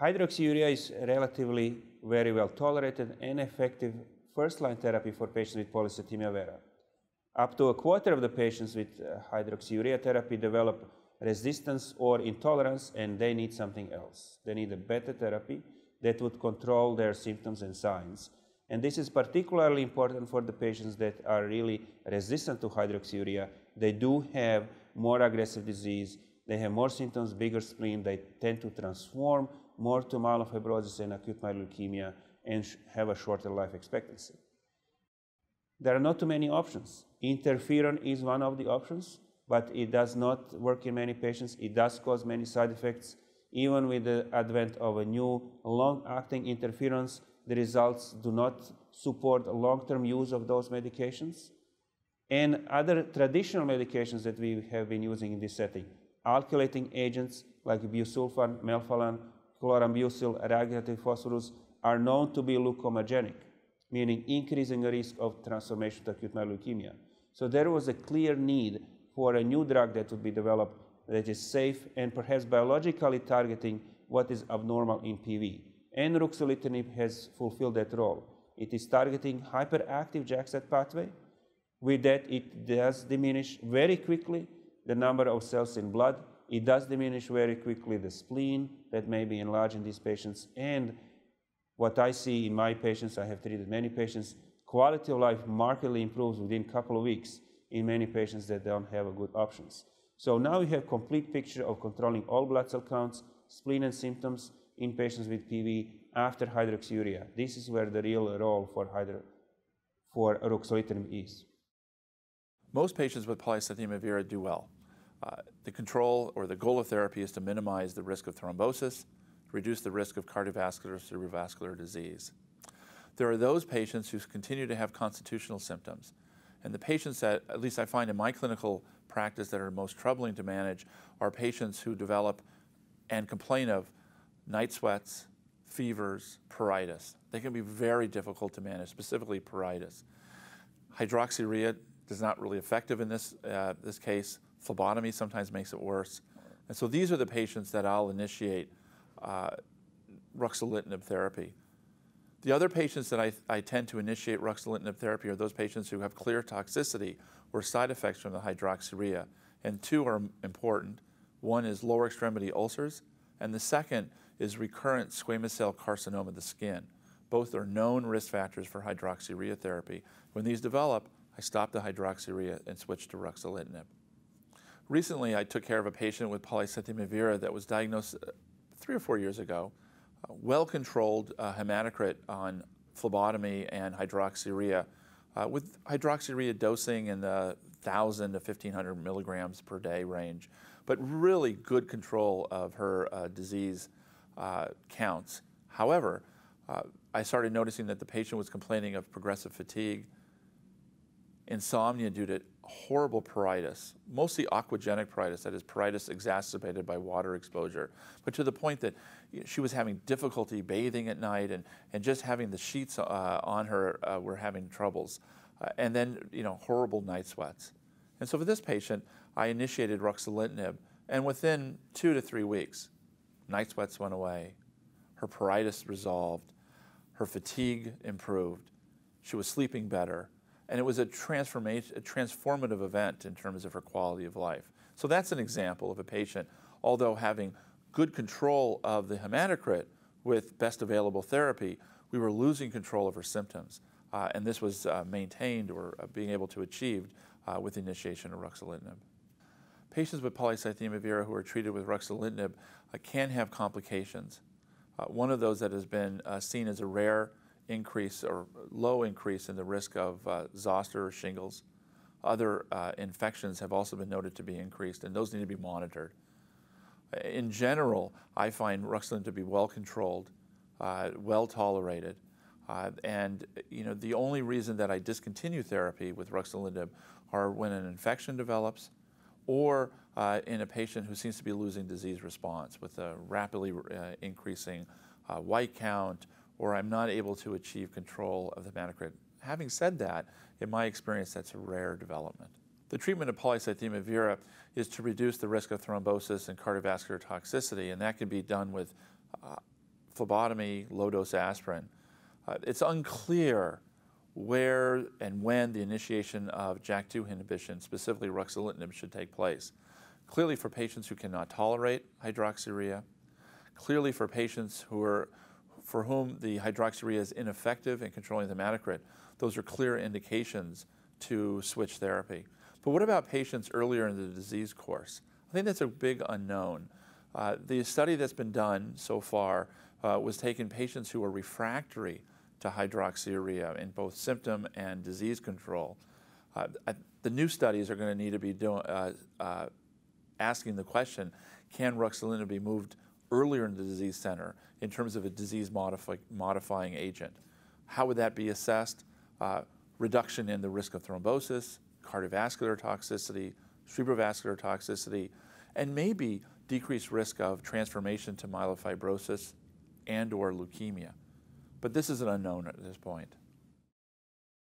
Hydroxyurea is relatively very well tolerated and effective first-line therapy for patients with polycythemia vera. Up to a quarter of the patients with uh, hydroxyurea therapy develop resistance or intolerance, and they need something else. They need a better therapy that would control their symptoms and signs. And this is particularly important for the patients that are really resistant to hydroxyurea. They do have more aggressive disease, they have more symptoms, bigger spleen, they tend to transform more to myelofibrosis and acute myeloid leukemia and have a shorter life expectancy. There are not too many options. Interferon is one of the options, but it does not work in many patients. It does cause many side effects. Even with the advent of a new long-acting interferons, the results do not support long-term use of those medications. And other traditional medications that we have been using in this setting, alkylating agents like busulfan, melphalan, chlorambucil, radioactive phosphorus, are known to be leukemogenic, meaning increasing the risk of transformation to acute myeloid leukemia. So there was a clear need for a new drug that would be developed that is safe and perhaps biologically targeting what is abnormal in PV. And ruxolitinib has fulfilled that role. It is targeting hyperactive JAK-STAT pathway. With that, it does diminish very quickly the number of cells in blood. It does diminish very quickly the spleen that may be enlarged in these patients. And what I see in my patients, I have treated many patients, quality of life markedly improves within a couple of weeks in many patients that don't have good options. So now we have complete picture of controlling all blood cell counts, spleen and symptoms in patients with PV after hydroxyurea. This is where the real role for, hydro, for ruxolitinib is. Most patients with polycythemia vera do well. The control or the goal of therapy is to minimize the risk of thrombosis, reduce the risk of cardiovascular cerebrovascular disease. There are those patients who continue to have constitutional symptoms. And the patients that, at least I find in my clinical practice, that are most troubling to manage are patients who develop and complain of night sweats, fevers, pruritus. They can be very difficult to manage, specifically pruritus. Hydroxyurea is not really effective in this, uh, this case. Phlebotomy sometimes makes it worse. And so these are the patients that I'll initiate uh, ruxolitinib therapy. The other patients that I, I, tend to initiate ruxolitinib therapy are those patients who have clear toxicity or side effects from the hydroxyurea. And two are important. One is lower extremity ulcers, and the second is recurrent squamous cell carcinoma of the skin. Both are known risk factors for hydroxyurea therapy. When these develop, I stop the hydroxyurea and switch to ruxolitinib. Recently, I took care of a patient with polycythemia vera that was diagnosed uh, three or four years ago, well-controlled uh, hematocrit on phlebotomy and hydroxyurea, uh, with hydroxyurea dosing in the 1,000 to 1,500 milligrams per day range, but really good control of her uh, disease uh, counts. However, uh, I started noticing that the patient was complaining of progressive fatigue, insomnia due to horrible pruritus, mostly aquagenic pruritus, that is pruritus exacerbated by water exposure, but to the point that she was having difficulty bathing at night and, and just having the sheets uh, on her uh, were having troubles. Uh, and then, you know, horrible night sweats. And so for this patient, I initiated ruxolitinib, and within two to three weeks, night sweats went away, her pruritus resolved, her fatigue improved, she was sleeping better, and it was a, transformation, a transformative event in terms of her quality of life. So that's an example of a patient, although having good control of the hematocrit with best available therapy, we were losing control of her symptoms. Uh, and this was uh, maintained or uh, being able to achieve uh, with initiation of ruxolitinib. Patients with polycythemia vera who are treated with ruxolitinib uh, can have complications. Uh, one of those that has been seen as a rare increase or low increase in the risk of uh, zoster or shingles. Other uh, infections have also been noted to be increased, and those need to be monitored. In general, I find ruxolitinib to be well controlled, uh, well tolerated, uh, and you know the only reason that I discontinue therapy with ruxolitinib are when an infection develops, or uh, in a patient who seems to be losing disease response with a rapidly uh, increasing white count or I'm not able to achieve control of the hematocrit. Having said that, in my experience, that's a rare development. The treatment of polycythemia vera is to reduce the risk of thrombosis and cardiovascular toxicity, and that can be done with uh, phlebotomy, low dose aspirin. Uh, it's unclear where and when the initiation of JAK2 inhibition, specifically ruxolitinib, should take place. Clearly, for patients who cannot tolerate hydroxyurea, clearly for patients who are, for whom the hydroxyurea is ineffective in controlling the hematocrit, those are clear indications to switch therapy. But what about patients earlier in the disease course? I think that's a big unknown. Uh, the study that's been done so far uh, was taking patients who were refractory to hydroxyurea in both symptom and disease control. Uh, the new studies are going to need to be doing, uh, uh, asking the question, can ruxolitinib be moved earlier in the disease center in terms of a disease modifi modifying agent? How would that be assessed? Uh, reduction in the risk of thrombosis, cardiovascular toxicity, cerebrovascular toxicity, and maybe decreased risk of transformation to myelofibrosis and or leukemia. But this is an unknown at this point.